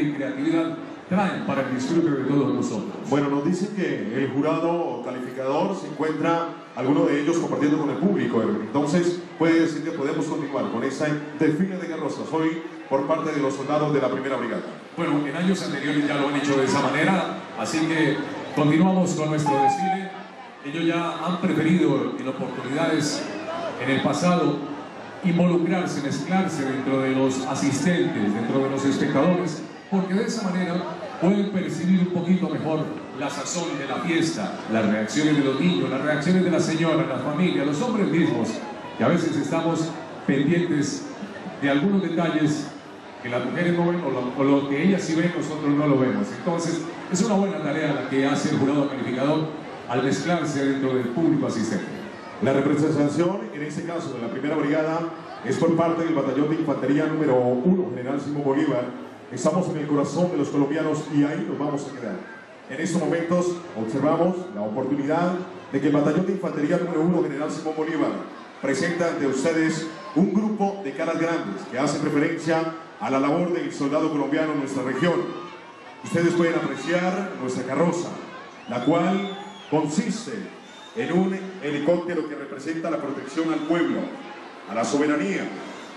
y creatividad traen para el disfrute de todos nosotros. Bueno, nos dicen que el jurado calificador se encuentra, alguno de ellos compartiendo con el público. Entonces, puede decir que podemos continuar con ese desfile de carrozas hoy por parte de los soldados de la primera brigada. Bueno, en años anteriores ya lo han hecho de esa manera, así que continuamos con nuestro desfile. Ellos ya han preferido en oportunidades en el pasado involucrarse, mezclarse dentro de los asistentes, dentro de los espectadores, porque de esa manera pueden percibir un poquito mejor la sazón de la fiesta, las reacciones de los niños, las reacciones de la señora, la familia, los hombres mismos, que a veces estamos pendientes de algunos detalles que las mujeres no ven o lo, que ellas sí ven, nosotros no lo vemos. Entonces, es una buena tarea la que hace el jurado calificador al mezclarse dentro del público asistente. La representación, en este caso de la primera brigada, es por parte del batallón de infantería número 1, General Simón Bolívar. Estamos en el corazón de los colombianos y ahí nos vamos a quedar. En estos momentos observamos la oportunidad de que el batallón de infantería número 1, General Simón Bolívar, presenta ante ustedes un grupo de caras grandes que hace referencia a la labor del soldado colombiano en nuestra región. Ustedes pueden apreciar nuestra carroza, la cual consiste en un helicóptero que representa la protección al pueblo, a la soberanía,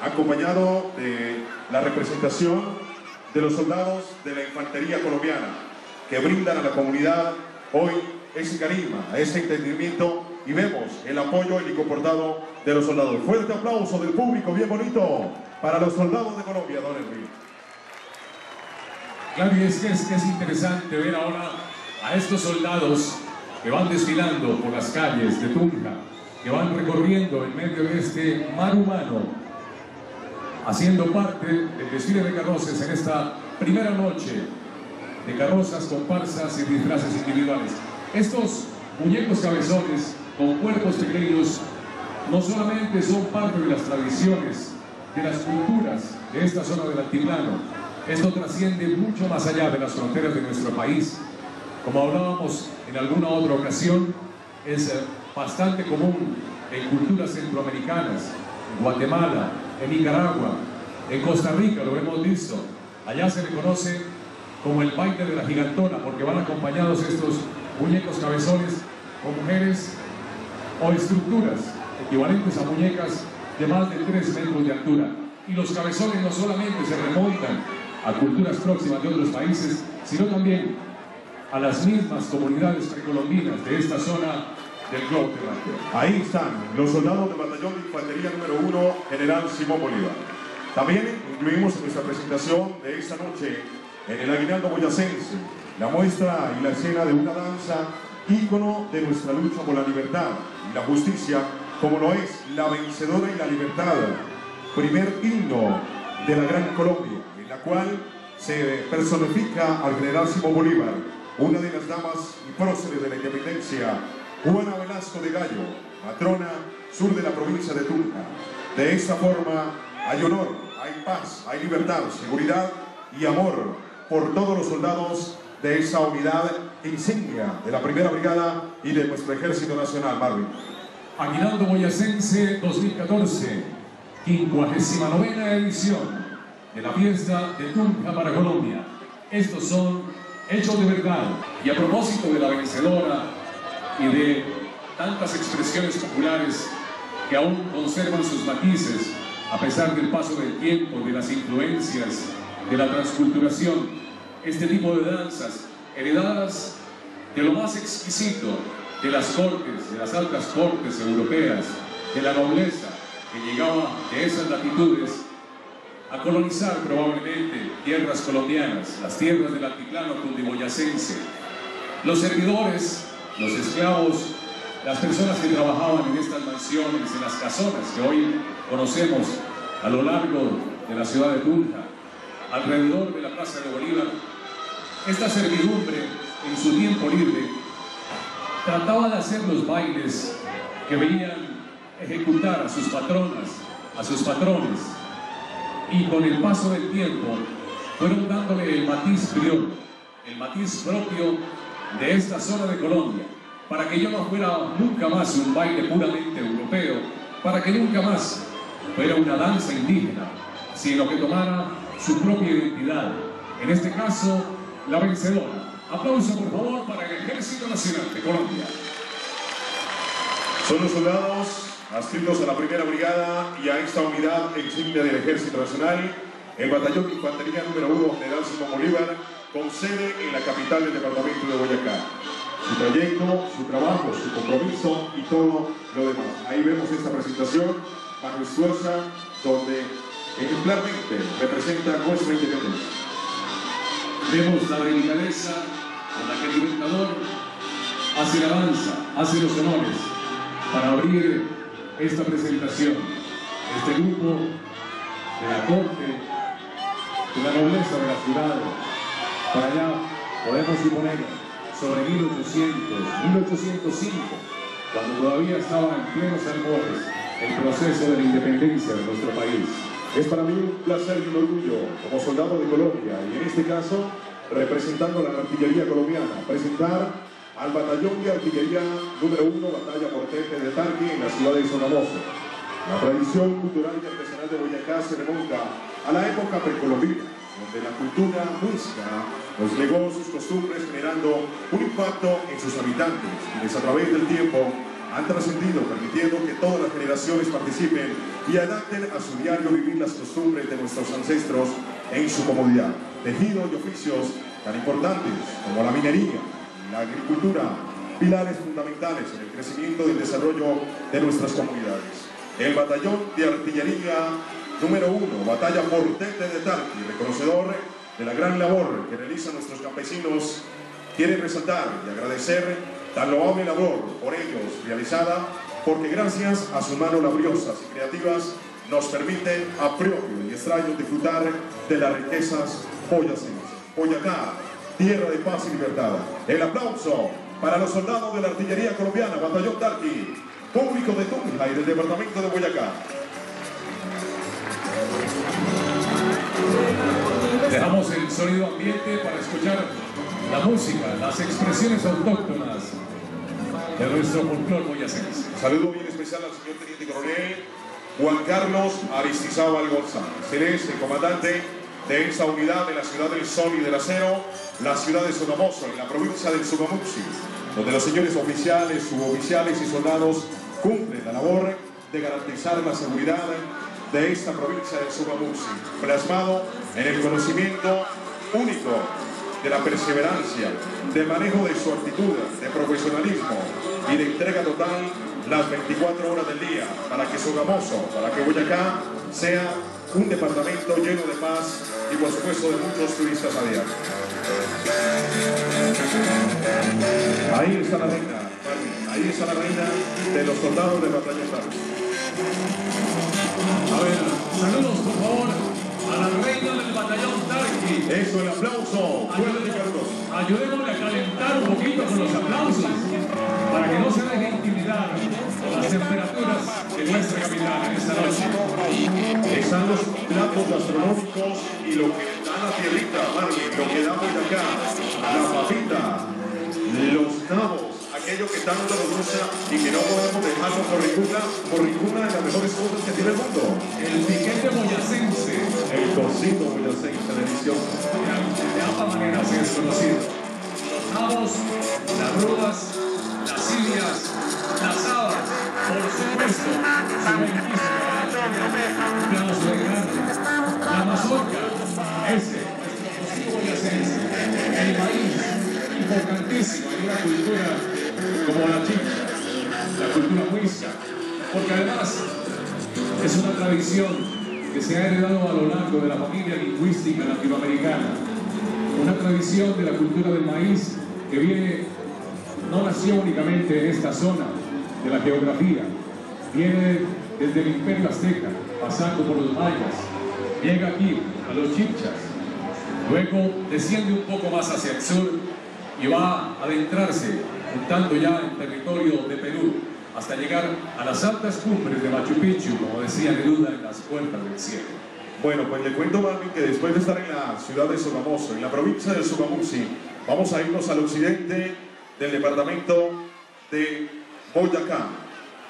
acompañado de la representación de los soldados de la infantería colombiana, que brindan a la comunidad hoy ese carisma, ese entendimiento y vemos el apoyo helicoportado de los soldados. Fuerte aplauso del público, bien bonito, para los soldados de Colombia, don Enrique. Claro, y es que es, es interesante ver ahora a estos soldados que van desfilando por las calles de Tunja, que van recorriendo en medio de este mar humano, haciendo parte del desfile de carrozas en esta primera noche de carrozas, comparsas y disfraces individuales. Estos muñecos cabezones con cuerpos pequeños no solamente son parte de las tradiciones, de las culturas de esta zona del altiplano, esto trasciende mucho más allá de las fronteras de nuestro país. Como hablábamos en alguna otra ocasión, es bastante común en culturas centroamericanas, en Guatemala, en Nicaragua, en Costa Rica, lo hemos visto. Allá se le conoce como el baile de la gigantona, porque van acompañados estos muñecos cabezones con mujeres o estructuras equivalentes a muñecas de más de 3 metros de altura. Y los cabezones no solamente se remontan a culturas próximas de otros países, sino también a las mismas comunidades precolombinas de esta zona del Ahí están los soldados del batallón de infantería número 1, General Simón Bolívar. También incluimos en nuestra presentación de esta noche en el Aguinaldo Boyacense la muestra y la escena de una danza ícono de nuestra lucha por la libertad y la justicia, como lo es la vencedora y la libertad, primer himno de la Gran Colombia, en la cual se personifica al general Simón Bolívar, una de las damas y próceres de la independencia, Juana Velasco de Gallo, patrona sur de la provincia de Tunja. De esta forma hay honor, hay paz, hay libertad, seguridad y amor por todos los soldados de esa unidad insignia de la primera brigada y de nuestro ejército nacional, Marvin. Aguinaldo Boyacense 2014, 59 edición de la fiesta de Tunja para Colombia. Estos son hechos de verdad. Y a propósito de la vencedora y de tantas expresiones populares que aún conservan sus matices a pesar del paso del tiempo, de las influencias, de la transculturación, este tipo de danzas heredadas de lo más exquisito de las cortes, de las altas cortes europeas, de la nobleza que llegaba de esas latitudes a colonizar probablemente tierras colombianas, las tierras del altiplano cundiboyacense. Los servidores, los esclavos, las personas que trabajaban en estas mansiones, en las casonas que hoy conocemos a lo largo de la ciudad de Tunja, alrededor de la Plaza de Bolívar, esta servidumbre en su tiempo libre trataba de hacer los bailes que veían ejecutar a sus patronas, a sus patrones, y con el paso del tiempo fueron dándole el matiz el matiz propio de esta zona de Colombia, para que yo no fuera nunca más un baile puramente europeo, para que nunca más fuera una danza indígena, sino que tomara su propia identidad, en este caso, la vencedora. Aplauso, por favor, para el Ejército Nacional de Colombia. Son los soldados adscritos a la primera brigada y a esta unidad insignia del Ejército Nacional, el Batallón de Infantería número 1 General Simón Bolívar, con sede en la capital del departamento de Boyacá. Su trayecto, su trabajo, su compromiso y todo lo demás. Ahí vemos esta presentación majestuosa donde ejemplarmente representa nuestra independencia. Vemos la delicadeza con la que el Libertador hace la danza, hace los honores para abrir esta presentación. Este grupo de la corte, de la nobleza de la ciudad, para allá podemos suponer sobre 1800, 1805, cuando todavía estaba en plenos albores el proceso de la independencia de nuestro país. Es para mí un placer y un orgullo, como soldado de Colombia, y en este caso, representando a la artillería colombiana, presentar al batallón de artillería número 1, Batalla Portete de Tarqui, en la ciudad de Sonamoso. La tradición cultural y artesanal de Boyacá se remonta a la época precolombina, donde la cultura muisca nos legó sus costumbres generando un impacto en sus habitantes, quienes a través del tiempo han trascendido, permitiendo que todas las generaciones participen y adapten a su diario vivir las costumbres de nuestros ancestros en su comodidad. Tejidos y oficios tan importantes como la minería, la agricultura, pilares fundamentales en el crecimiento y el desarrollo de nuestras comunidades. El batallón de artillería número uno, Batalla Portete de Tarqui, reconocedor de la gran labor que realizan nuestros campesinos, quiere resaltar y agradecer tan loable labor por ellos realizada, porque gracias a sus manos laboriosas y creativas nos permite a propio y extraño disfrutar de las riquezas boyacenses. Boyacá, tierra de paz y libertad. El aplauso para los soldados de la artillería colombiana, Batallón Tarqui, público de Tunja y del departamento de Boyacá. Dejamos el sonido ambiente para escuchar la música, las expresiones autóctonas de nuestro folclor boyacense. Saludo bien especial al señor Teniente Coronel Juan Carlos Aristizábal González. Él es el comandante de esta unidad de la ciudad del Sol y del Acero, la ciudad de Sogamoso, en la provincia del Sogamuxi, donde los señores oficiales, suboficiales y soldados cumplen la labor de garantizar la seguridad de esta provincia del Sogamuxi, plasmado en el conocimiento único de la perseverancia, de manejo de su actitud, de profesionalismo y de entrega total las 24 horas del día para que Sogamoso, para que Boyacá sea un departamento lleno de paz y por supuesto de muchos turistas a diario. Ahí está la reina, ahí está la reina de los soldados de batalla A ver, saludos por favor a la reina del batallón Tarqui. Eso, el aplauso. Ayudémosle a calentar un poquito con los aplausos para que no se deje intimidar las temperaturas de nuestra capital en esta noche. Están los platos gastronómicos y lo que da la tierrita, Marley, lo que damos de acá, la papita, los nabos, aquello que tanto nos gusta y que no podemos dejarlo por ninguna, por ninguna de las mejores cosas que tiene el mundo. El piquete boyacense. El tocino boyacense, delicioso. De ambas maneras es conocido. Los nabos, las rudas, las silias, las habas, por supuesto, su pedazo de grande. La mazorca, ese, nuestro tocino boyacense. El maíz, importantísimo en una cultura como la chica, la cultura muisca, porque además es una tradición que se ha heredado a lo largo de la familia lingüística latinoamericana, una tradición de la cultura del maíz que viene, no nació únicamente en esta zona de la geografía, viene desde el imperio azteca, pasando por los mayas, llega aquí a los chipchas, luego desciende un poco más hacia el sur y va a adentrarse, entrando ya en territorio de Perú, hasta llegar a las altas cumbres de Machu Picchu, como decía Neruda, en las puertas del cielo. Bueno, pues le cuento, Marvin, que después de estar en la ciudad de Sogamoso, en la provincia de Sogamuxi, vamos a irnos al occidente del departamento de Boyacá.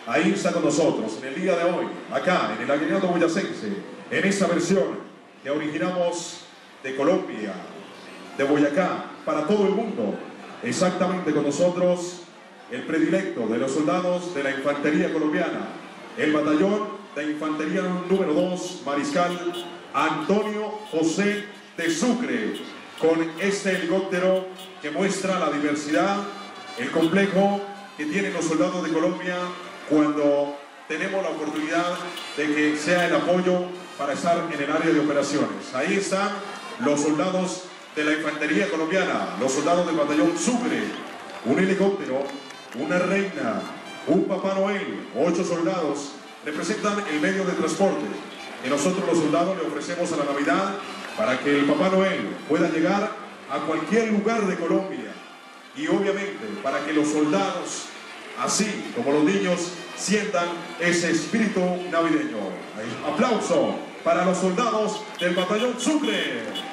Ahí está con nosotros, en el día de hoy, acá, en el agregado boyacense, en esta versión que originamos de Colombia, de Boyacá, para todo el mundo. Exactamente con nosotros el predilecto de los soldados de la Infantería Colombiana, el batallón de Infantería número 2, Mariscal Antonio José de Sucre, con este helicóptero que muestra la diversidad, el complejo que tienen los soldados de Colombia cuando tenemos la oportunidad de que sea el apoyo para estar en el área de operaciones. Ahí están los soldados de la infantería colombiana, los soldados del batallón Sucre, un helicóptero, una reina, un Papá Noel, ocho soldados, representan el medio de transporte que nosotros los soldados le ofrecemos a la Navidad para que el Papá Noel pueda llegar a cualquier lugar de Colombia y obviamente para que los soldados, así como los niños, sientan ese espíritu navideño. Aplauso para los soldados del batallón Sucre.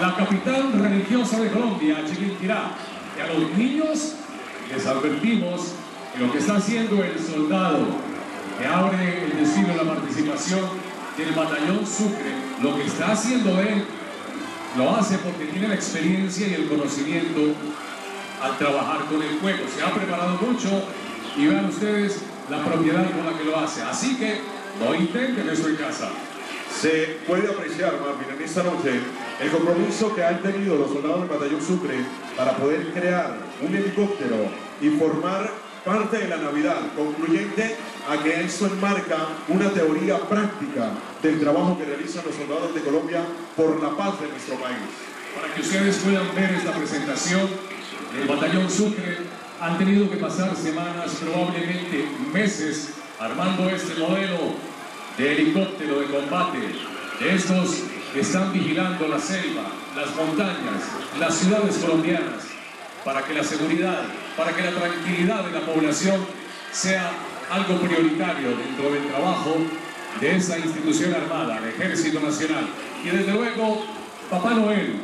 La capital religiosa de Colombia, Chiquinquirá, y a los niños les advertimos que lo que está haciendo el soldado que abre el desfile la participación del batallón Sucre, lo que está haciendo él, lo hace porque tiene la experiencia y el conocimiento al trabajar con el fuego. Se ha preparado mucho y vean ustedes la propiedad con la que lo hace. Así que no intenten eso en casa. Se puede apreciar, Marvin, en esta noche el compromiso que han tenido los soldados del batallón Sucre para poder crear un helicóptero y formar parte de la Navidad, concluyente a que esto enmarca una teoría práctica del trabajo que realizan los soldados de Colombia por la paz de nuestro país. Para que ustedes puedan ver esta presentación, el batallón Sucre han tenido que pasar semanas, probablemente meses, armando este modelo de helicóptero de combate. De estos que están vigilando la selva, las montañas, las ciudades colombianas, para que la seguridad, para que la tranquilidad de la población sea algo prioritario dentro del trabajo de esa institución armada, el Ejército Nacional. Y desde luego, Papá Noel,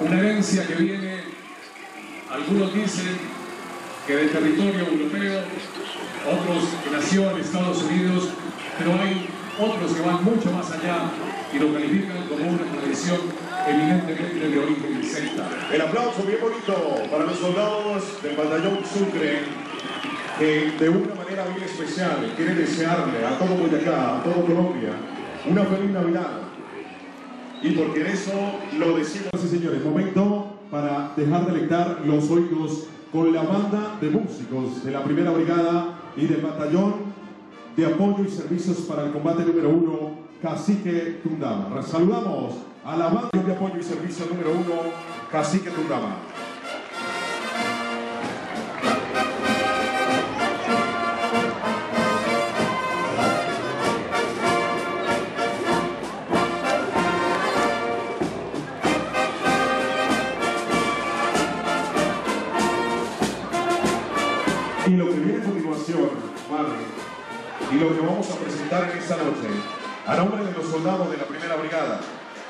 una herencia que viene, algunos dicen, que del territorio europeo, otros que nació en Estados Unidos, pero hay otros que van mucho más allá y lo califican como una tradición eminentemente de origen celta. El aplauso bien bonito para los soldados del batallón Sucre, que de una manera bien especial quiere desearle a todo Boyacá, a todo Colombia, una feliz Navidad. Y porque eso lo decimos, sí señores, momento para dejar de delectar los oídos con la banda de músicos de la primera brigada y del batallón de apoyo y servicios para el combate número uno, Cacique Tundama. Saludamos a la banda de apoyo y servicio número uno, Cacique Tundama. Y lo que vamos a presentar en esta noche, a nombre de los soldados de la primera brigada,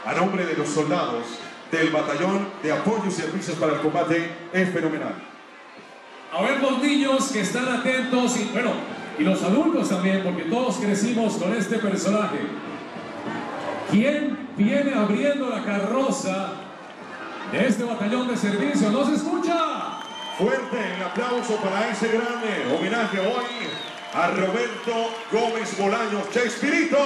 a nombre de los soldados del batallón de apoyo y servicios para el combate, es fenomenal. A ver los niños que están atentos y bueno, y los adultos también, porque todos crecimos con este personaje. ¿Quién viene abriendo la carroza de este batallón de servicio? ¿No se escucha? Fuerte el aplauso para ese grande homenaje hoy a Roberto Gómez Bolaños, Chespirito.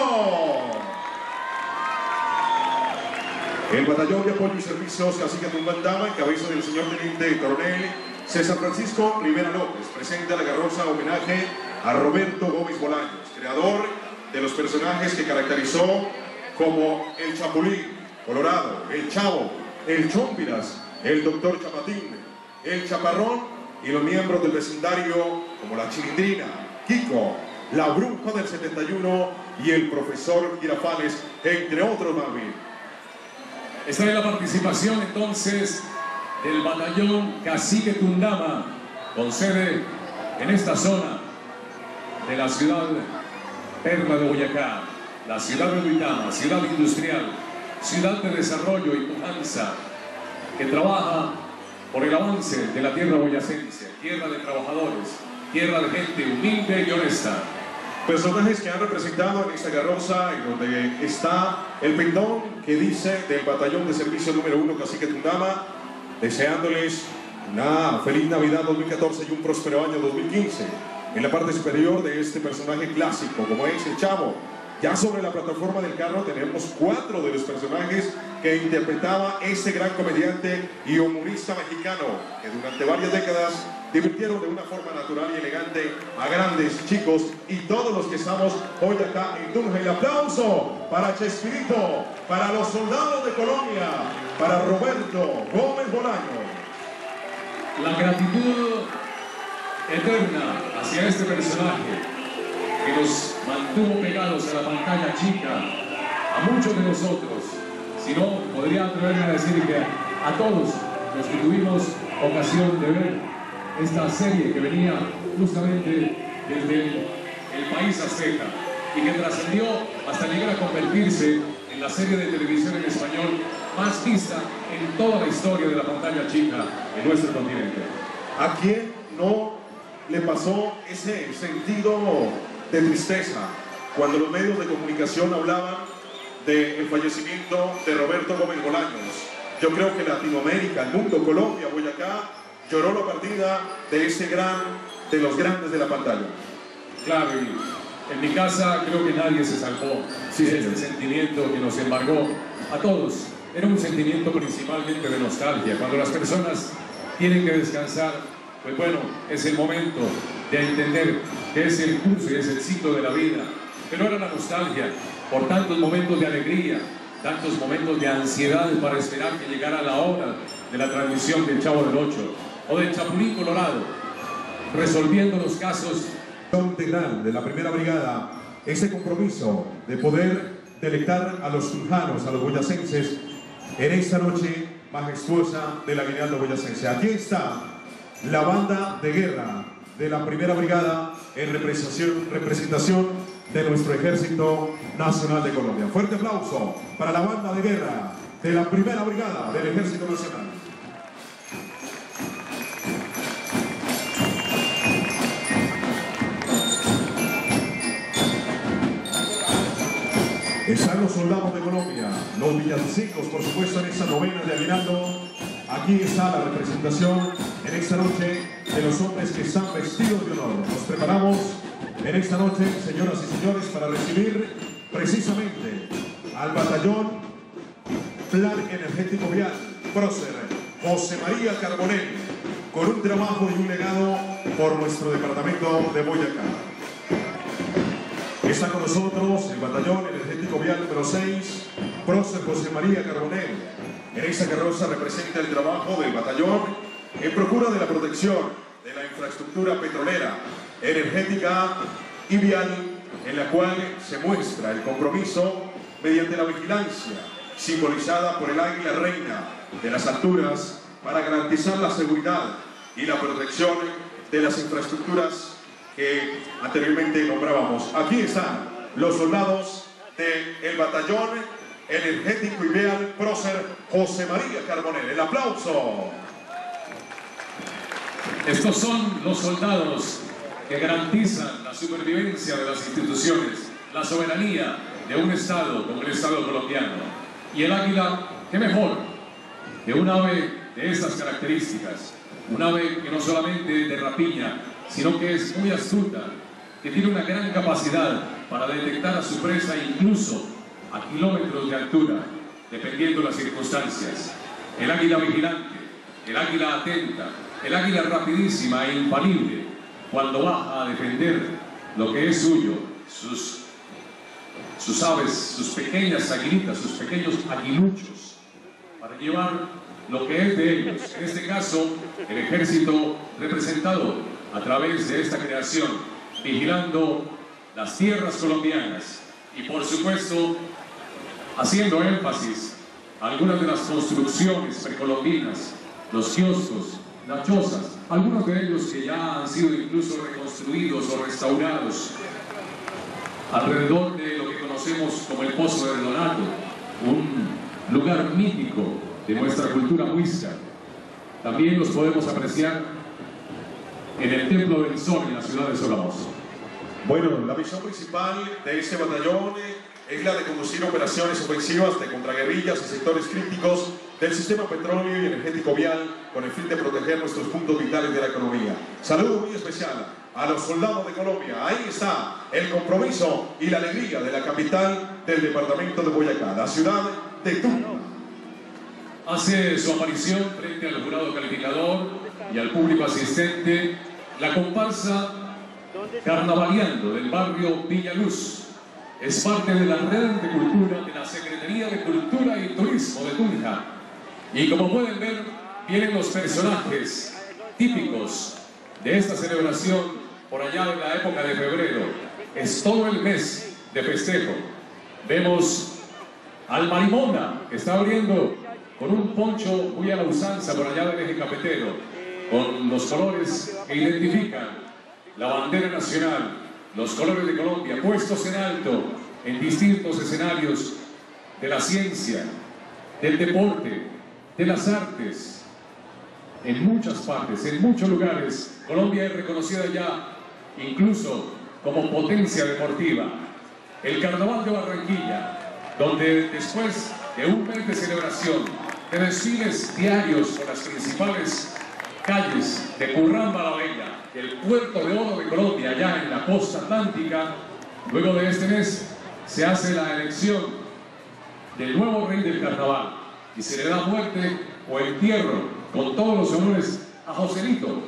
El batallón de apoyo y servicios Cacique Tumbandama, en cabeza del señor teniente coronel César Francisco Rivera López, presenta la carroza homenaje a Roberto Gómez Bolaños, creador de los personajes que caracterizó como el Chapulín, Colorado, el Chavo, el Chompiras, el Doctor Chapatín, el Chaparrón y los miembros del vecindario como la Chilindrina, Kiko, la Bruja del 71 y el Profesor Girafales, entre otros, Marvin. Esta es la participación entonces del batallón Cacique Tundama, con sede en esta zona de la ciudad perla de Boyacá, la ciudad de Duitama, ciudad industrial, ciudad de desarrollo y pujanza, que trabaja por el avance de la tierra boyacense, tierra de trabajadores, tierra de gente humilde y honesta. Personajes que han representado en esta carroza, en donde está el pendón que dice del batallón de servicio número uno Cacique Tundama, deseándoles una feliz Navidad 2014 y un próspero año 2015. En la parte superior de este personaje clásico, como es el Chavo, ya sobre la plataforma del carro tenemos cuatro de los personajes que interpretaba ese gran comediante y humorista mexicano que durante varias décadas divirtieron de una forma natural y elegante a grandes chicos y todos los que estamos hoy acá en Tunja. El aplauso para Chespirito, para los soldados de Colombia, para Roberto Gómez Bolaño. La gratitud eterna hacia este personaje que nos mantuvo pegados a la pantalla chica, a muchos de nosotros, si no, podría atreverme a decir que a todos los que tuvimos ocasión de ver esta serie que venía justamente desde el, país azteca y que trascendió hasta llegar a convertirse en la serie de televisión en español más vista en toda la historia de la pantalla chica en nuestro continente. ¿A quién no le pasó ese sentido de tristeza cuando los medios de comunicación hablaban del fallecimiento de Roberto Gómez Bolaños. Yo creo que Latinoamérica, el mundo, Colombia, Boyacá, lloró la partida de ese gran, de los grandes de la pantalla. Claro, y en mi casa creo que nadie se salvó sí, de ese sentimiento que nos embargó a todos. Era un sentimiento principalmente de nostalgia. Cuando las personas tienen que descansar, pues bueno, es el momento de entender que es el curso y es el ciclo de la vida. Pero era la nostalgia por tantos momentos de alegría, tantos momentos de ansiedad para esperar que llegara la hora de la transmisión del Chavo del Ocho o del Chapulín Colorado, resolviendo los casos. Integral de la primera brigada, ese compromiso de poder delectar a los tunjanos, a los boyacenses, en esta noche majestuosa de la Guinaldo Boyacense. Aquí está la banda de guerra de la primera brigada en representación, representación de nuestro Ejército Nacional de Colombia. Fuerte aplauso para la banda de guerra de la primera brigada del Ejército Nacional. Están los soldados de Colombia, los villancicos, por supuesto, en esta novena de Aguinaldo. Aquí está la representación en esta noche de los hombres que están vestidos de honor. Nos preparamos en esta noche, señoras y señores, para recibir precisamente al batallón Plan Energético Vial, prócer José María Carbonell, con un trabajo y un legado por nuestro departamento de Boyacá. Está con nosotros el batallón energético vial número 6, prócer José María Carbonell. En esta carroza representa el trabajo del batallón en procura de la protección de la infraestructura petrolera, energética y vial, en la cual se muestra el compromiso mediante la vigilancia, simbolizada por el águila reina de las alturas, para garantizar la seguridad y la protección de las infraestructuras que anteriormente nombrábamos. Aquí están los soldados del batallón energético y vial prócer José María Carbonell. El aplauso. Estos son los soldados que garantizan la supervivencia de las instituciones, la soberanía de un Estado como el Estado colombiano. Y el águila, ¿qué mejor que un ave de estas características? Un ave que no solamente de rapiña, sino que es muy astuta, que tiene una gran capacidad para detectar a su presa incluso a kilómetros de altura, dependiendo de las circunstancias. El águila vigilante, el águila atenta, el águila rapidísima e infalible, cuando baja a defender lo que es suyo, sus, sus aves, sus pequeñas aguilitas, sus pequeños aguiluchos, para llevar lo que es de ellos. En este caso, el ejército representado a través de esta creación, vigilando las tierras colombianas y por supuesto haciendo énfasis a algunas de las construcciones precolombinas, los kioscos, las chozas, algunos de ellos que ya han sido incluso reconstruidos o restaurados alrededor de lo que conocemos como el Pozo de Redonato, un lugar mítico de nuestra cultura muisca. También los podemos apreciar en el Templo del Sol en la ciudad de Sogamoso. Bueno, la misión principal de este batallón es la de conducir operaciones ofensivas de contraguerrillas y sectores críticos del sistema petróleo y energético vial con el fin de proteger nuestros puntos vitales de la economía. Saludo muy especial a los soldados de Colombia. Ahí está el compromiso y la alegría de la capital del departamento de Boyacá, la ciudad de Tunja. Hace su aparición frente al jurado calificador y al público asistente la comparsa carnavaleando del barrio Villaluz. Es parte de la red de cultura de la Secretaría de Cultura y Turismo de Tunja. Y como pueden ver, vienen los personajes típicos de esta celebración por allá en la época de febrero. Es todo el mes de festejo. Vemos al Marimonda, que está abriendo con un poncho muy a la usanza por allá del eje cafetero, con los colores que identifican la bandera nacional, los colores de Colombia, puestos en alto en distintos escenarios de la ciencia, del deporte, de las artes, en muchas partes, en muchos lugares. Colombia es reconocida ya incluso como potencia deportiva. El Carnaval de Barranquilla, donde después de un mes de celebración, de desfiles diarios por las principales calles de Curramba la el puerto de oro de Colombia, allá en la costa atlántica, luego de este mes se hace la elección del nuevo rey del carnaval y se le da muerte o entierro con todos los honores a Joselito,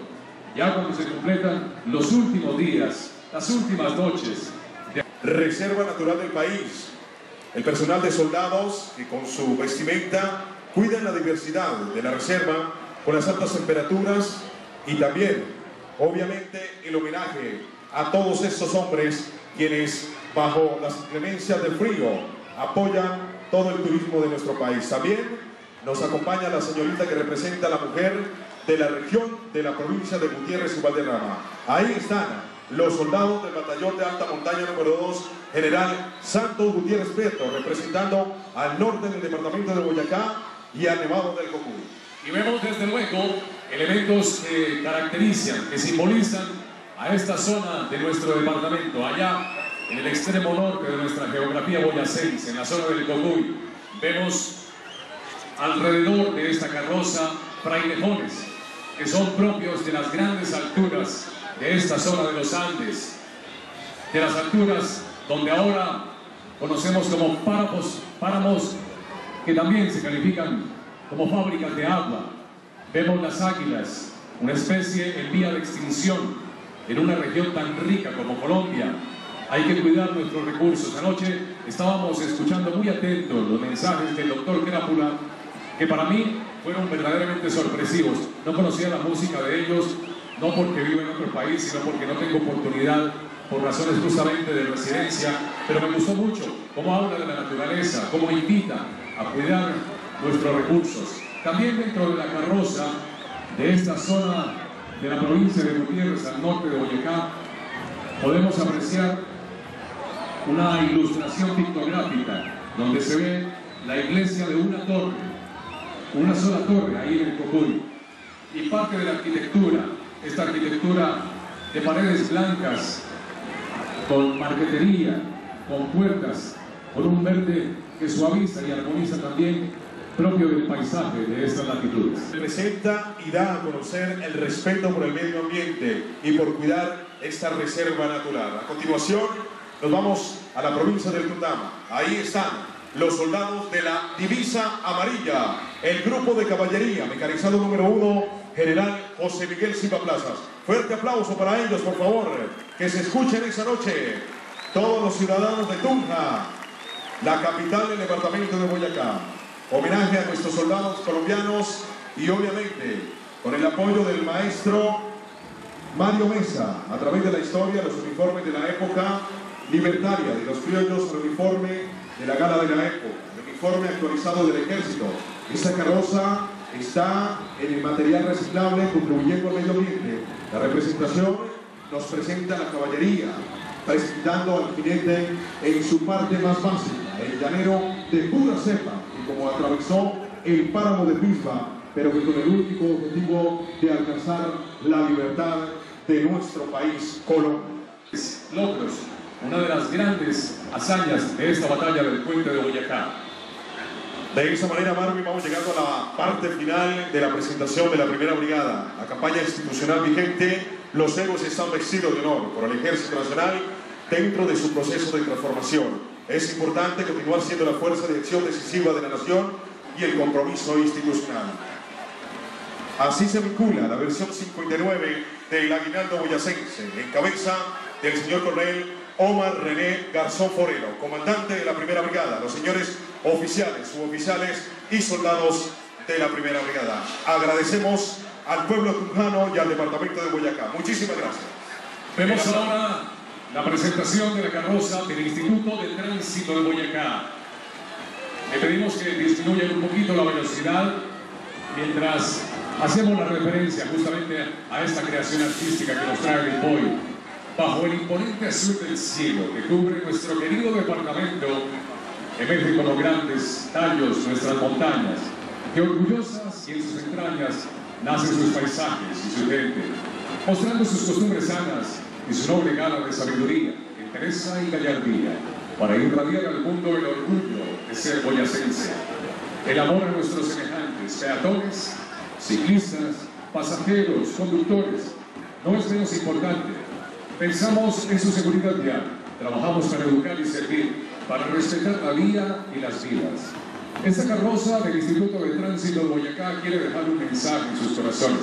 ya cuando se completan los últimos días, las últimas noches. De... Reserva Natural del país, el personal de soldados que con su vestimenta cuidan la diversidad de la reserva con las altas temperaturas y también, obviamente, el homenaje a todos estos hombres quienes, bajo las inclemencias del frío, apoyan todo el turismo de nuestro país. También nos acompaña la señorita que representa a la mujer de la región de la provincia de Gutiérrez y Valderrama. Ahí están los soldados del batallón de alta montaña número 2, general Santos Gutiérrez Prieto, representando al norte del departamento de Boyacá y al Nevado del Cocuy. Y vemos desde luego elementos que caracterizan, que simbolizan a esta zona de nuestro departamento, allá en el extremo norte de nuestra geografía boyacense, en la zona del Cocuy. Vemos alrededor de esta carroza frailejones, que son propios de las grandes alturas de esta zona de los Andes, de las alturas donde ahora conocemos como páramos, páramos que también se califican como fábricas de agua. Vemos las águilas, una especie en vía de extinción en una región tan rica como Colombia. Hay que cuidar nuestros recursos. Anoche estábamos escuchando muy atentos los mensajes del doctor Crápula, que para mí fueron verdaderamente sorpresivos. No conocía la música de ellos, no porque vivo en otro país, sino porque no tengo oportunidad por razones justamente de residencia, pero me gustó mucho cómo habla de la naturaleza, cómo invita a cuidar nuestros recursos. También dentro de la carroza de esta zona de la provincia de Gutiérrez, al norte de Boyacá, podemos apreciar una ilustración pictográfica donde se ve la iglesia de una torre, una sola torre ahí en el Cocuy, y parte de la arquitectura, esta arquitectura de paredes blancas, con marquetería, con puertas, con un verde que suaviza y armoniza también propio del paisaje de estas latitudes. Presenta y da a conocer el respeto por el medio ambiente y por cuidar esta reserva natural. A continuación, nos vamos a la provincia del Tutama. Ahí están los soldados de la Divisa Amarilla, el grupo de caballería, mecanizado número uno, General José Miguel Silva Plazas. Fuerte aplauso para ellos, por favor, que se escuchen esa noche todos los ciudadanos de Tunja, la capital del departamento de Boyacá. Homenaje a nuestros soldados colombianos y obviamente con el apoyo del maestro Mario Mesa, a través de la historia, los uniformes de la época libertaria de los criollos, el uniforme de la gala de la época, el uniforme actualizado del ejército. Esta carroza está en el material reciclable contribuyendo al medio ambiente. La representación nos presenta la caballería, presentando al jinete en su parte más básica, el llanero de pura cepa, y como atravesó el páramo de Pisba, pero que con el único objetivo de alcanzar la libertad de nuestro país, Colombia. Una de las grandes hazañas de esta batalla del puente de Boyacá. De esa manera, Marvin, vamos llegando a la parte final de la presentación de la primera brigada. La campaña institucional vigente, los egos están vestidos de honor por el Ejército Nacional dentro de su proceso de transformación. Es importante continuar siendo la fuerza de acción decisiva de la nación y el compromiso institucional. Así se vincula la versión 59 del Aguinaldo Boyacense, en cabeza del señor coronel Omar René Garzón Forero, comandante de la primera brigada, los señores oficiales, suboficiales y soldados de la primera brigada. Agradecemos al pueblo tunjano y al departamento de Boyacá. Muchísimas gracias. Vemos ahora la presentación de la carroza del Instituto de Tránsito de Boyacá. Le pedimos que disminuyan un poquito la velocidad mientras hacemos la referencia justamente a esta creación artística que nos trae el Boy. Bajo el imponente azul del cielo que cubre nuestro querido departamento, emergen como grandes tallos nuestras montañas, que orgullosas y en sus entrañas nacen sus paisajes y su gente, mostrando sus costumbres sanas y su noble gala de sabiduría, entereza y gallardía, para irradiar al mundo el orgullo de ser boyacense, el amor a nuestros semejantes, peatones, ciclistas, pasajeros, conductores, no es menos importante. Pensamos en su seguridad vial, trabajamos para educar y servir, para respetar la vida y las vidas. Esta carroza del Instituto de Tránsito de Boyacá quiere dejar un mensaje en sus corazones.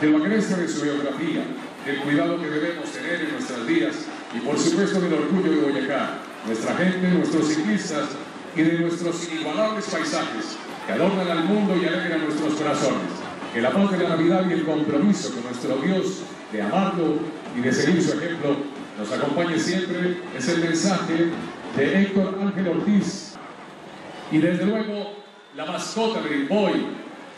Del agreste de su biografía, del cuidado que debemos tener en nuestras vidas y por supuesto del orgullo de Boyacá, nuestra gente, nuestros ciclistas y de nuestros inigualables paisajes que adornan al mundo y alegran nuestros corazones. La paz de la Navidad y el compromiso con nuestro Dios de amarlo y de seguir su ejemplo nos acompañe siempre es el mensaje de Héctor Ángel Ortiz y desde luego la mascota del Boy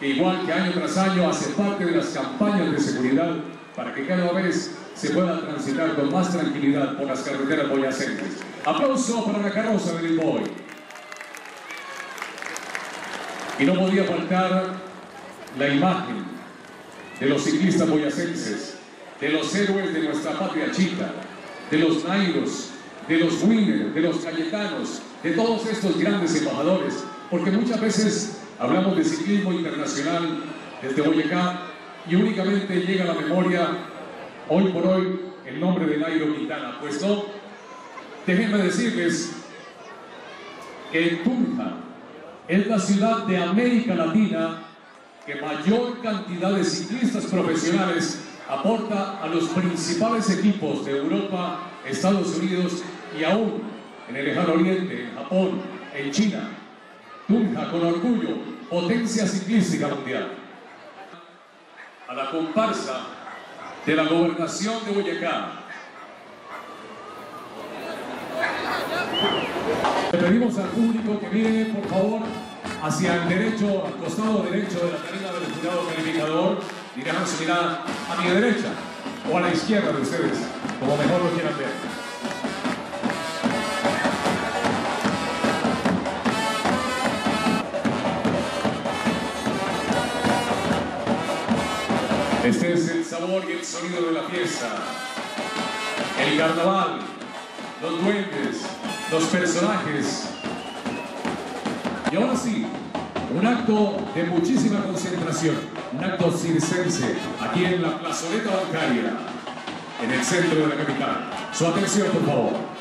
que igual que año tras año hace parte de las campañas de seguridad para que cada vez se pueda transitar con más tranquilidad por las carreteras boyacenses. Aplauso para la carroza del Boy. Y no podía faltar la imagen de los ciclistas boyacenses, de los héroes de nuestra patria chica, de los Nairos, de los Winner, de los Cayetanos, de todos estos grandes embajadores, porque muchas veces hablamos de ciclismo internacional desde Boyacá y únicamente llega a la memoria hoy por hoy el nombre de Nairo Quintana. Pues no, déjenme decirles que Tunja es la ciudad de América Latina que mayor cantidad de ciclistas profesionales aporta a los principales equipos de Europa, Estados Unidos y aún en el lejano oriente, en Japón, en China. Tunja con orgullo, potencia ciclística mundial a la comparsa de la gobernación de Boyacá. Le pedimos al público que mire, por favor, hacia el derecho, al costado derecho de la tarima del jurado calificador, dirán su mirada a mi derecha o a la izquierda de ustedes, como mejor lo quieran ver. Este es el sabor y el sonido de la fiesta. El carnaval, los duendes, los personajes. Y ahora sí, un acto de muchísima concentración, un acto circense aquí en la plazoleta bancaria, en el centro de la capital. Su atención, por favor.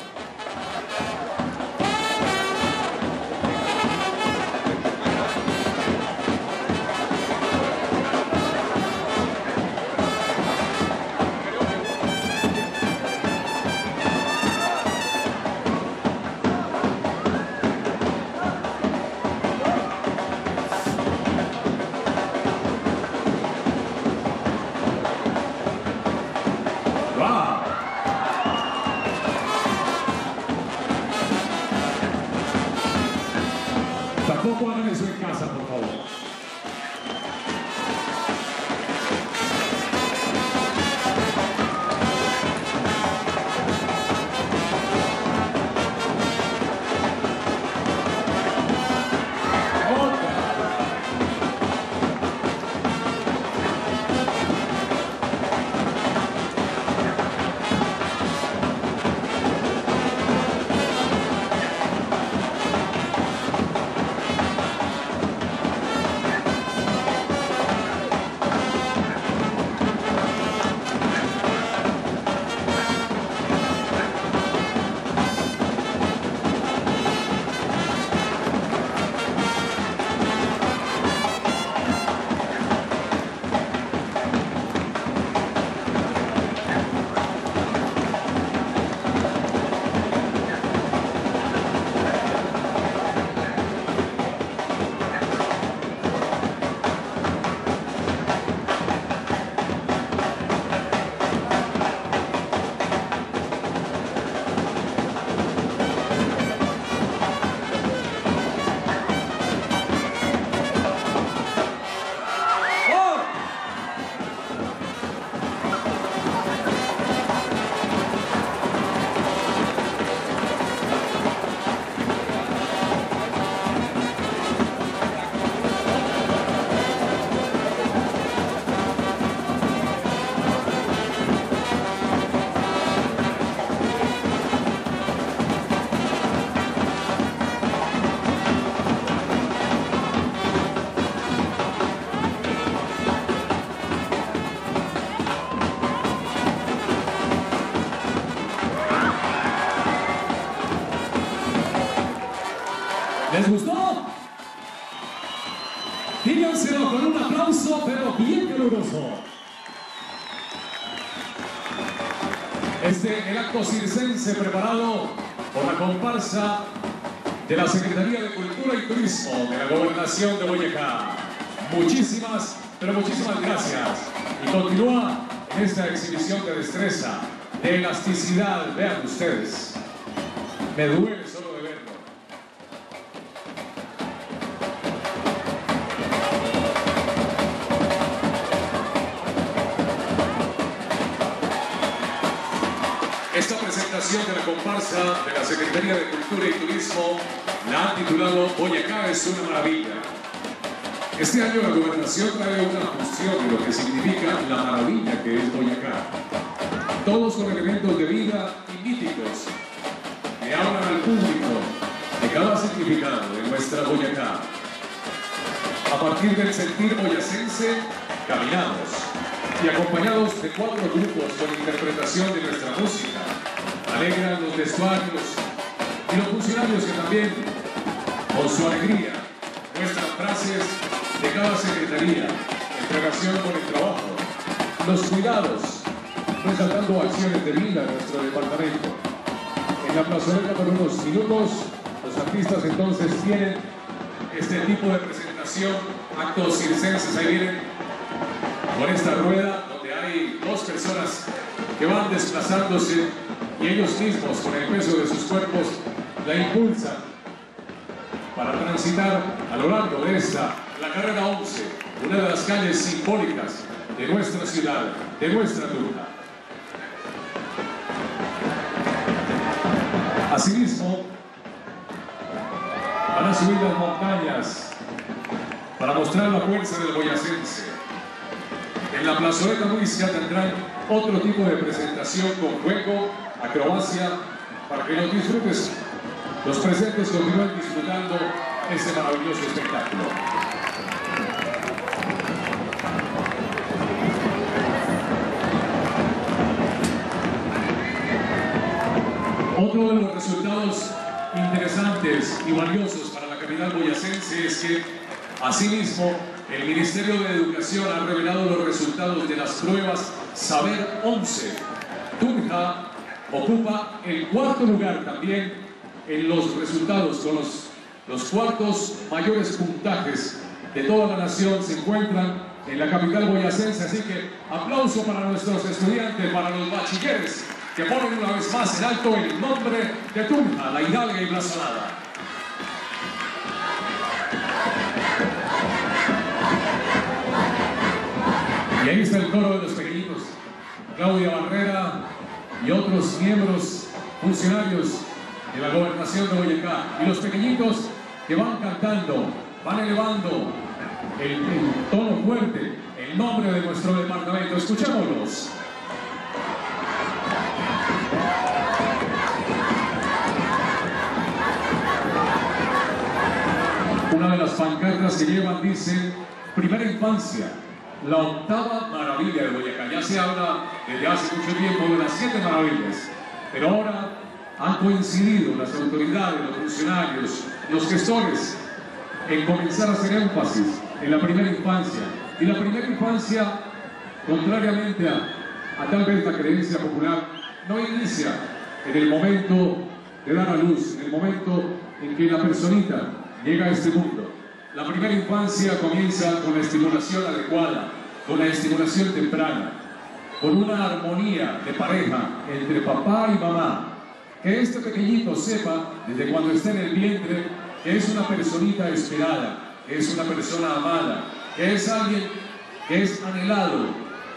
15 preparado por la comparsa de la Secretaría de Cultura y Turismo de la Gobernación de Boyacá. Muchísimas, pero muchísimas gracias. Y continúa esta exhibición de destreza, de elasticidad, vean ustedes. Me duele. Boyacá es una maravilla. Este año la gobernación trae una función de lo que significa la maravilla que es Boyacá. Todos con elementos de vida y míticos que hablan al público de cada significado de nuestra Boyacá. A partir del sentir boyacense, caminamos y acompañados de cuatro grupos con interpretación de nuestra música, alegran los vestuarios y los funcionarios que también, con su alegría, muestran frases de cada secretaría en relación con el trabajo, los cuidados, resaltando acciones de vida en nuestro departamento. En la plazoleta por unos minutos, los artistas entonces tienen este tipo de presentación, actos circenses, ahí vienen con esta rueda donde hay dos personas que van desplazándose y ellos mismos con el peso de sus cuerpos la impulsan para transitar a lo largo de esta, la carrera 11, una de las calles simbólicas de nuestra ciudad, de nuestra Tunja. Asimismo, van a subir las montañas para mostrar la fuerza del boyacense. En la plazoleta Luisa tendrán otro tipo de presentación con juego, acrobacia, para que los disfrutes. Los presentes continúen disfrutando este maravilloso espectáculo. Otro de los resultados interesantes y valiosos para la capital boyacense es que, asimismo, el Ministerio de Educación ha revelado los resultados de las pruebas Saber 11. Tunja ocupa el cuarto lugar también en los resultados, con los, los cuartos mayores puntajes de toda la nación se encuentran en la capital boyacense, así que aplauso para nuestros estudiantes, para los bachilleres que ponen una vez más en alto el nombre de Tunja, la hidalga y blasonada. Y ahí está el coro de los pequeñitos, Claudia Barrera y otros miembros, funcionarios de la gobernación de Boyacá. Y los pequeñitos que van cantando, van elevando el, tono fuerte, el nombre de nuestro departamento. Escuchémoslos. Una de las pancartas que llevan dice, primera infancia, la octava maravilla de Boyacá. Ya se habla desde hace mucho tiempo de las siete maravillas, pero ahora han coincidido las autoridades, los funcionarios, los gestores en comenzar a hacer énfasis en la primera infancia. Y la primera infancia, contrariamente a, a tal vez la creencia popular, no inicia en el momento de dar a luz, en el momento en que la personita llega a este mundo. La primera infancia comienza con la estimulación adecuada, con la estimulación temprana, con una armonía de pareja entre papá y mamá. Que este pequeñito sepa, desde cuando está en el vientre, que es una personita esperada, que es una persona amada, que es alguien que es anhelado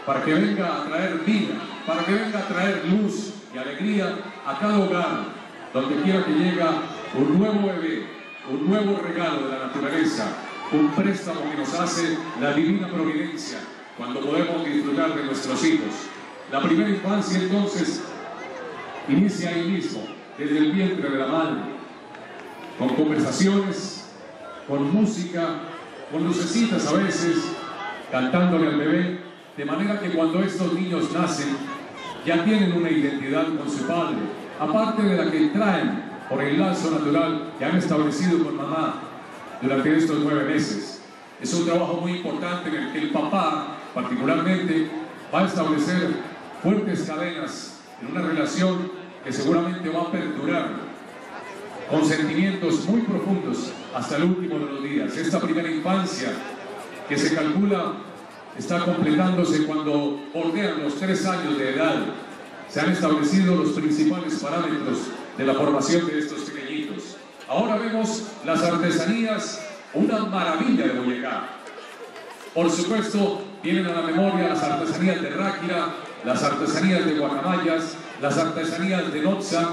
para que venga a traer vida, para que venga a traer luz y alegría a cada hogar, donde quiera que llega un nuevo bebé, un nuevo regalo de la naturaleza, un préstamo que nos hace la divina providencia cuando podemos disfrutar de nuestros hijos. La primera infancia entonces inicia ahí mismo, desde el vientre de la madre, con conversaciones, con música, con lucecitas a veces, cantándole al bebé, de manera que cuando estos niños nacen, ya tienen una identidad con su padre, aparte de la que traen por el lazo natural que han establecido con mamá durante estos nueve meses. Es un trabajo muy importante en el que el papá, particularmente, va a establecer fuertes cadenas en una relación que seguramente va a perdurar con sentimientos muy profundos hasta el último de los días. Esta primera infancia que se calcula está completándose cuando bordean los tres años de edad. Se han establecido los principales parámetros de la formación de estos pequeñitos. Ahora vemos las artesanías, una maravilla de Boyacá. Por supuesto, vienen a la memoria las artesanías de Ráquira, las artesanías de Guacamayas, las artesanías de Notza,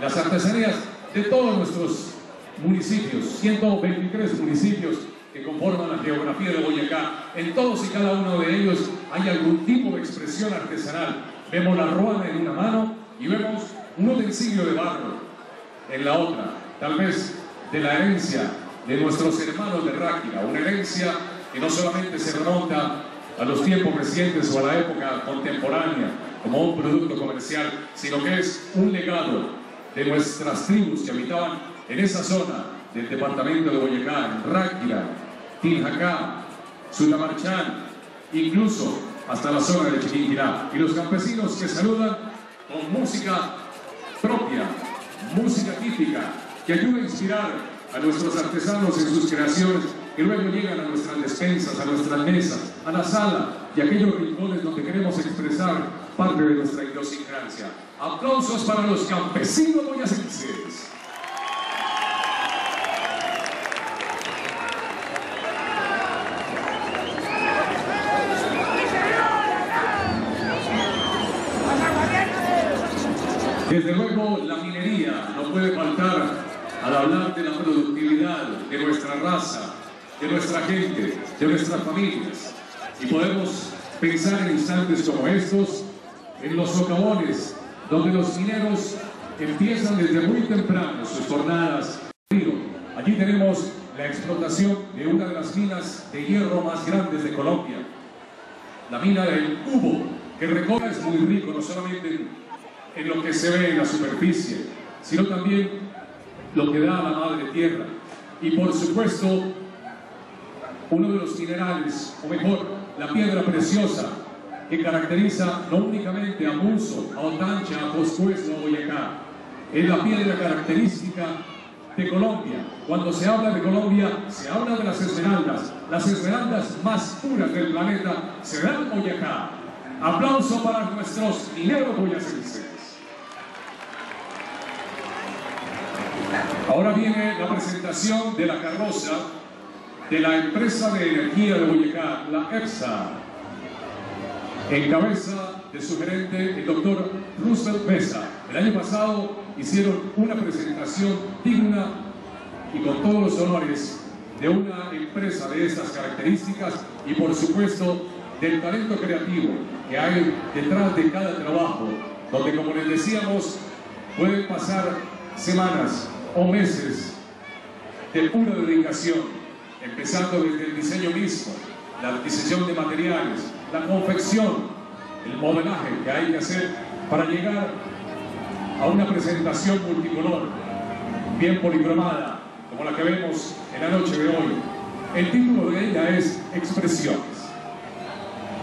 las artesanías de todos nuestros municipios, 123 municipios que conforman la geografía de Boyacá. En todos y cada uno de ellos hay algún tipo de expresión artesanal. Vemos la ruana en una mano y vemos un utensilio de barro en la otra, tal vez de la herencia de nuestros hermanos de Ráquira, una herencia que no solamente se remonta a los tiempos recientes o a la época contemporánea como un producto comercial, sino que es un legado de nuestras tribus que habitaban en esa zona del departamento de Boyacá, Ráquira, Tinjacá, Sutamarchán, incluso hasta la zona de Chiquinquirá. Y los campesinos que saludan con música propia, música típica, que ayuda a inspirar a nuestros artesanos en sus creaciones y luego llegan a nuestras despensas, a nuestras mesas, a la sala y aquellos rincones donde queremos expresar parte de nuestra idiosincrasia. Aplausos para los campesinos boyacenses. Desde luego, la minería no puede faltar al hablar de la productividad de nuestra raza, de nuestra gente, de nuestras familias. Y podemos pensar en instantes como estos, en los socavones, donde los mineros empiezan desde muy temprano sus jornadas. Allí tenemos la explotación de una de las minas de hierro más grandes de Colombia, la mina del Cubo, que recorre es muy rico, no solamente en en lo que se ve en la superficie, sino también lo que da la madre tierra. Y por supuesto, uno de los minerales, o mejor, la piedra preciosa, que caracteriza no únicamente a Muso, a Otancha, a Poscueso, a Boyacá, es la piedra característica de Colombia. Cuando se habla de Colombia, se habla de las esmeraldas. Las esmeraldas más puras del planeta se dan en Boyacá. Aplauso para nuestros mineros boyacenses. Ahora viene la presentación de la carroza de la empresa de energía de Boyacá, la EPSA, en cabeza de su gerente, el doctor Roosevelt Mesa. El año pasado hicieron una presentación digna y con todos los honores de una empresa de estas características y por supuesto del talento creativo que hay detrás de cada trabajo, donde como les decíamos, pueden pasar semanas, o meses de pura dedicación, empezando desde el diseño mismo, la adquisición de materiales, la confección, el modelaje que hay que hacer para llegar a una presentación multicolor, bien policromada, como la que vemos en la noche de hoy. El título de ella es Expresiones.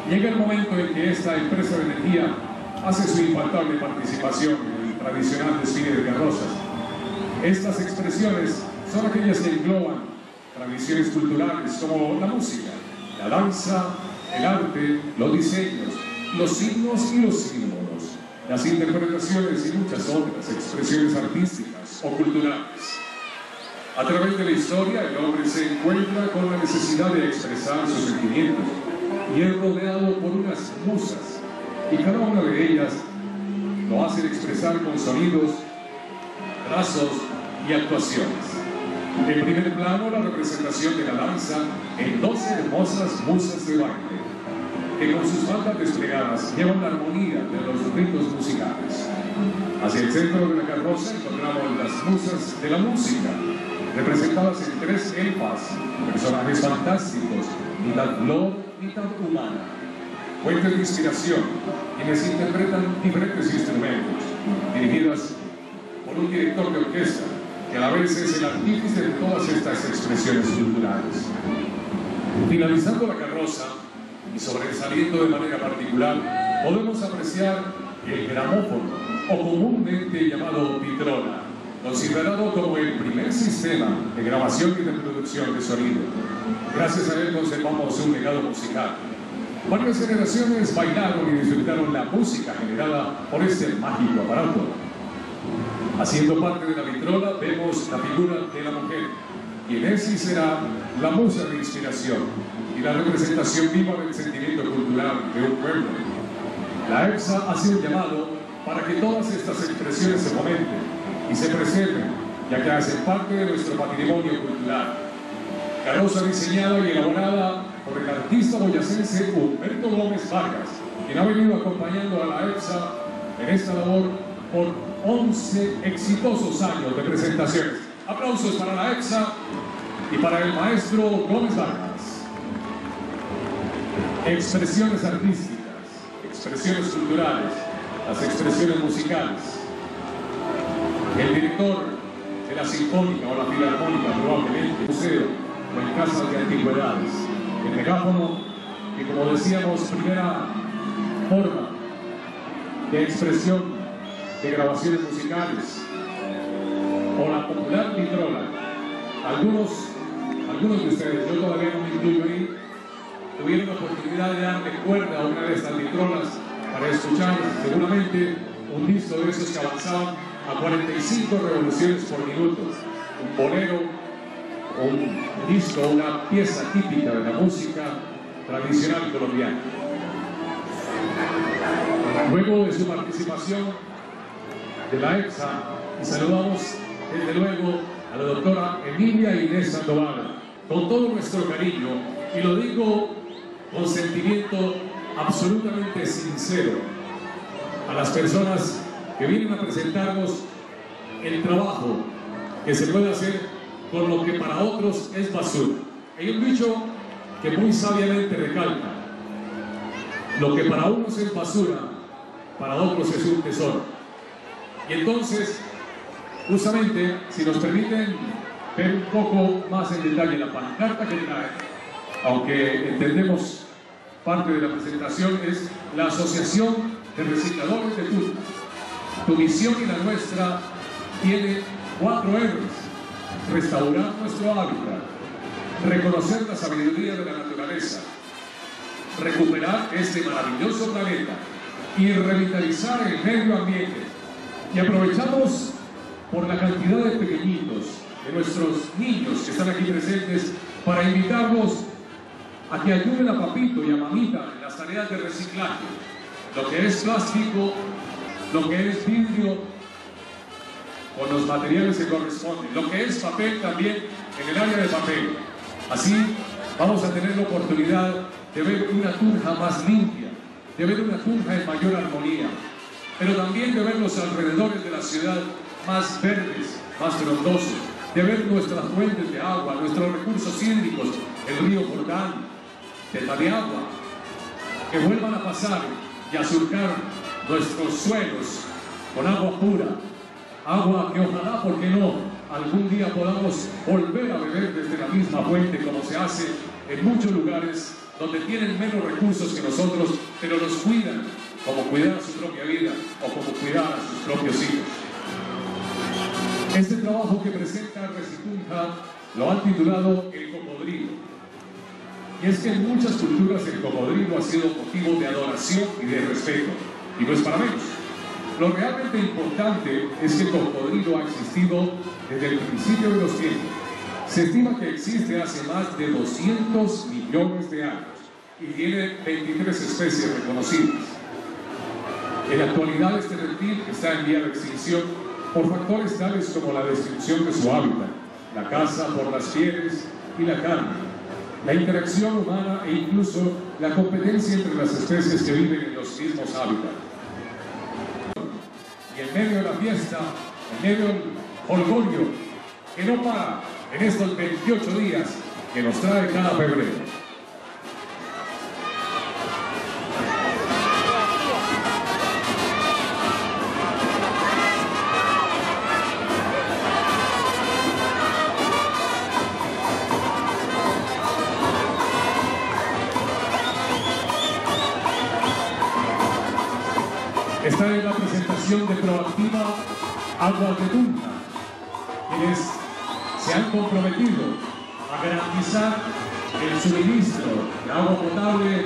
Llega el momento en que esta empresa de energía hace su infaltable participación en el tradicional desfile de carrozas estas expresiones son aquellas que engloban tradiciones culturales como la música, la danza, el arte, los diseños, los signos y los símbolos, las interpretaciones y muchas otras expresiones artísticas o culturales. A través de la historia, el hombre se encuentra con la necesidad de expresar sus sentimientos y es rodeado por unas musas, y cada una de ellas lo hace expresar con sonidos, trazos, y actuaciones. En primer plano, la representación de la danza en 12 hermosas musas de baile, que con sus faldas desplegadas llevan la armonía de los ritos musicales. Hacia el centro de la carroza encontramos las musas de la música, representadas en tres elfas, personajes fantásticos, mitad flor, mitad humana. Fuentes de inspiración, quienes interpretan diferentes instrumentos, dirigidas por un director de orquesta, que a la vez es el artífice de todas estas expresiones culturales. Finalizando la carroza y sobresaliendo de manera particular, podemos apreciar el gramófono, o comúnmente llamado vitrola, considerado como el primer sistema de grabación y de producción de sonido. Gracias a él conservamos un legado musical. Varias generaciones bailaron y disfrutaron la música generada por este mágico aparato. Haciendo parte de la vitrola vemos la figura de la mujer, quien es y será la musa de inspiración y la representación viva del sentimiento cultural de un pueblo. La EPSA ha sido llamado para que todas estas expresiones se fomenten y se preserven, ya que hacen parte de nuestro patrimonio cultural. Carroza diseñada y elaborada por el artista boyacense Humberto Gómez Vargas, quien ha venido acompañando a la EPSA en esta labor por 11 exitosos años de presentaciones. Aplausos para la EPSA y para el maestro Gómez Vargas. Expresiones artísticas, expresiones culturales, las expresiones musicales. El director de la Sinfónica o la Filarmónica, probablemente, museo o en casas de antigüedades. El megáfono, que como decíamos, primera forma de expresión de grabaciones musicales. O la popular vitrola. Algunos, algunos de ustedes, yo todavía no me incluyo ahí, tuvieron la oportunidad de darle cuerda a una de estas vitrolas para escuchar seguramente un disco de esos que avanzaban a 45 revoluciones por minuto, un bolero, un disco, una pieza típica de la música tradicional colombiana. Luego de su participación de la EPSA, y saludamos desde luego a la doctora Emilia Inés Sandoval, con todo nuestro cariño, y lo digo con sentimiento absolutamente sincero a las personas que vienen a presentarnos el trabajo que se puede hacer con lo que para otros es basura. Hay un dicho que muy sabiamente recalca, lo que para unos es basura, para otros es un tesoro. Y entonces, justamente, si nos permiten ver un poco más en detalle la pancarta que trae, aunque entendemos parte de la presentación, es la Asociación de Recicladores de Tunja. Tu misión y la nuestra tiene cuatro R's. Restaurar nuestro hábitat, reconocer la sabiduría de la naturaleza, recuperar este maravilloso planeta y revitalizar el medio ambiente. Y aprovechamos por la cantidad de pequeñitos, de nuestros niños que están aquí presentes, para invitarlos a que ayuden a papito y a mamita en las tareas de reciclaje, lo que es plástico, lo que es vidrio, con los materiales que corresponden, lo que es papel también en el área de papel. Así vamos a tener la oportunidad de ver una tunja más limpia, de ver una tunja en mayor armonía, pero también de ver los alrededores de la ciudad más verdes, más frondosos, de ver nuestras fuentes de agua, nuestros recursos hídricos, el río Jordán, teta de agua, que vuelvan a pasar y a surcar nuestros suelos con agua pura, agua que ojalá, ¿por qué no?, algún día podamos volver a beber desde la misma fuente como se hace en muchos lugares donde tienen menos recursos que nosotros, pero los cuidan como cuidar su propia vida o como cuidar a sus propios hijos. Este trabajo que presenta Recitunja lo han titulado El Cocodrilo. Y es que en muchas culturas el cocodrilo ha sido motivo de adoración y de respeto, y no es para menos. Lo realmente importante es que el cocodrilo ha existido desde el principio de los tiempos. Se estima que existe hace más de 200 millones de años y tiene 23 especies reconocidas. En la actualidad este reptil está en vía de extinción por factores tales como la destrucción de su hábitat, la caza por las pieles y la carne, la interacción humana e incluso la competencia entre las especies que viven en los mismos hábitats. Y en medio de la fiesta, en medio del holgorio, que no para en estos 28 días que nos trae cada febrero. Aguas de Tunja, quienes se han comprometido a garantizar el suministro de agua potable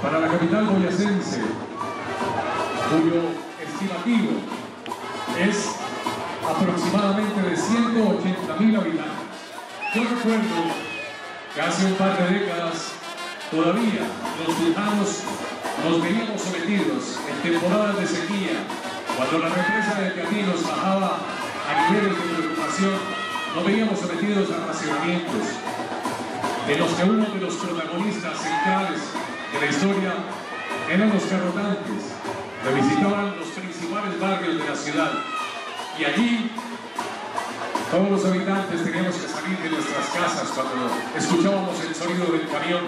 para la capital boyacense, cuyo estimativo es aproximadamente de 180 mil habitantes. Yo recuerdo que hace un par de décadas todavía los ciudadanos nos veníamos sometidos en temporadas de sequía, cuando la represa de Caminos bajaba a niveles de preocupación, nos veíamos sometidos a racionamientos, de los que uno de los protagonistas centrales de la historia eran los carrotantes, que visitaban los principales barrios de la ciudad. Y allí todos los habitantes teníamos que salir de nuestras casas cuando escuchábamos el sonido del camión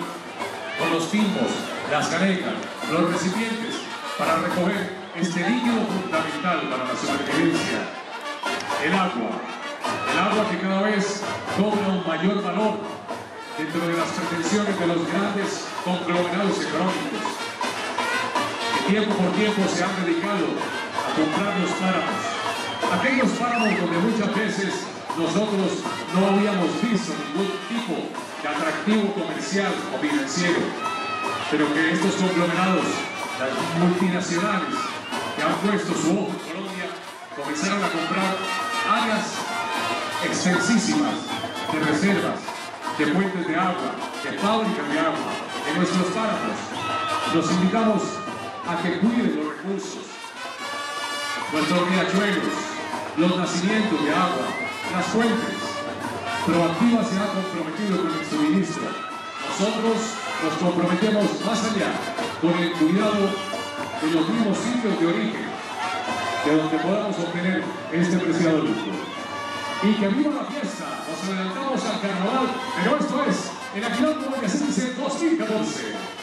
con los timbos, las canecas, los recipientes para recoger este líquido fundamental para la supervivencia, el agua. El agua que cada vez cobra un mayor valor dentro de las pretensiones de los grandes conglomerados económicos que tiempo por tiempo se han dedicado a comprar los páramos. Aquellos páramos donde muchas veces nosotros no habíamos visto ningún tipo de atractivo comercial o financiero, pero que estos conglomerados, las multinacionales que han puesto su ojo en Colombia, comenzaron a comprar áreas extensísimas de reservas de fuentes de agua, de fábricas de agua, en nuestros páramos. Los invitamos a que cuiden los recursos, nuestros riachuelos, los nacimientos de agua, las fuentes. Proactiva se ha comprometido con el suministro. Nosotros nos comprometemos más allá con el cuidado de los mismos sitios de origen de donde podamos obtener este preciado lujo. Y que viva la fiesta, nos adelantamos al carnaval, pero esto es el Aquilón Boyacense 2014.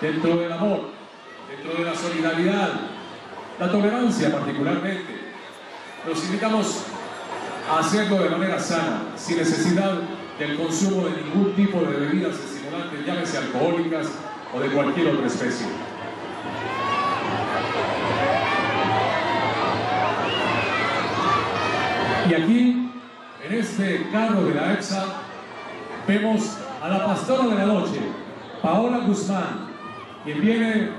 Dentro del amor, dentro de la solidaridad, la tolerancia particularmente. Los invitamos a hacerlo de manera sana, sin necesidad del consumo de ningún tipo de bebidas estimulantes, llámese alcohólicas o de cualquier otra especie. Y aquí, en este carro de la EPSA, vemos a la pastora de la noche, Paola Guzmán, quien viene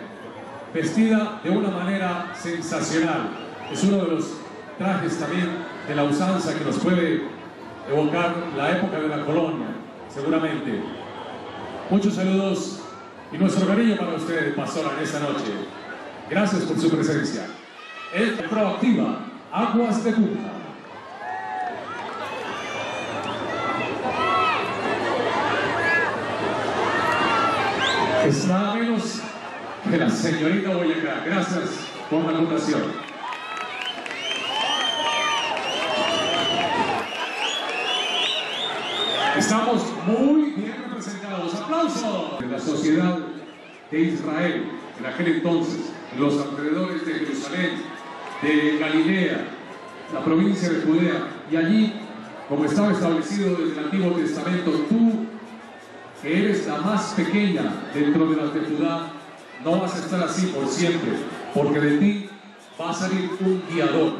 vestida de una manera sensacional. Es uno de los trajes también de la usanza que nos puede evocar la época de la colonia, seguramente. Muchos saludos y nuestro cariño para ustedes, Pastora, en esta noche. Gracias por su presencia. Es proactiva, Aguas de Punta. Está de la señorita Boyacá. Gracias por la fundación. Estamos muy bien representados. ¡Aplausos! De la sociedad de Israel, en aquel entonces, en los alrededores de Jerusalén, de Galilea, la provincia de Judea, y allí, como estaba establecido desde el Antiguo Testamento, tú, que eres la más pequeña dentro de las de Judá, no vas a estar así por siempre, porque de ti va a salir un guiador.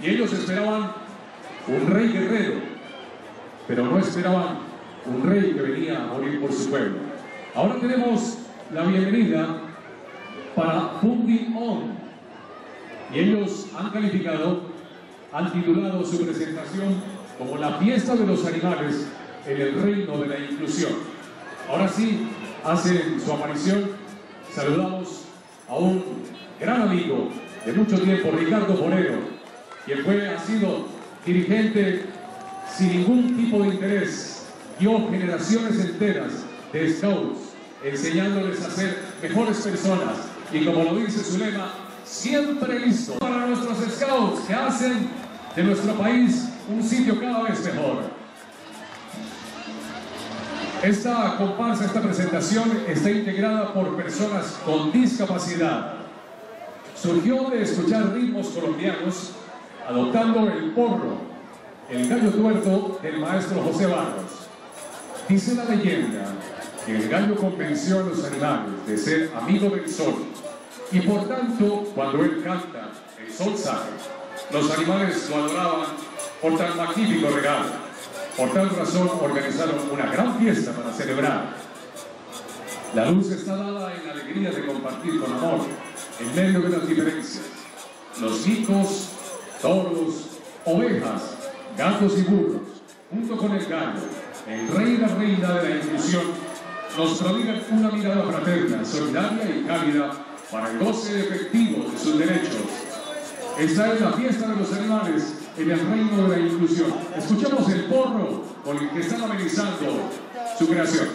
Y ellos esperaban un rey guerrero, pero no esperaban un rey que venía a morir por su pueblo. Ahora tenemos la bienvenida para Fundi On. Y ellos han calificado, han titulado su presentación como la fiesta de los animales en el reino de la inclusión. Ahora sí, hacen su aparición saludamos a un gran amigo de mucho tiempo, Ricardo Forero, quien fue, ha sido dirigente sin ningún tipo de interés, dio generaciones enteras de scouts, enseñándoles a ser mejores personas y como lo dice su lema, siempre listo para nuestros scouts que hacen de nuestro país un sitio cada vez mejor. Esta comparsa, esta presentación está integrada por personas con discapacidad. Surgió de escuchar ritmos colombianos adoptando el porro, el gallo tuerto del maestro José Barros. Dice la leyenda que el gallo convenció a los animales de ser amigo del sol y por tanto cuando él canta el sol sale. Los animales lo adoraban por tan magnífico regalo. Por tal razón organizaron una gran fiesta para celebrar. La luz está dada en la alegría de compartir con amor, en medio de las diferencias. Los hijos, toros, ovejas, gatos y burros, junto con el gallo, el rey y la reina de la inclusión, nos prodigan una mirada fraterna, solidaria y cálida para el goce efectivo de sus derechos. Esta es la fiesta de los animales en el reino de la inclusión. Escuchamos el porro con el que están amenizando su creación.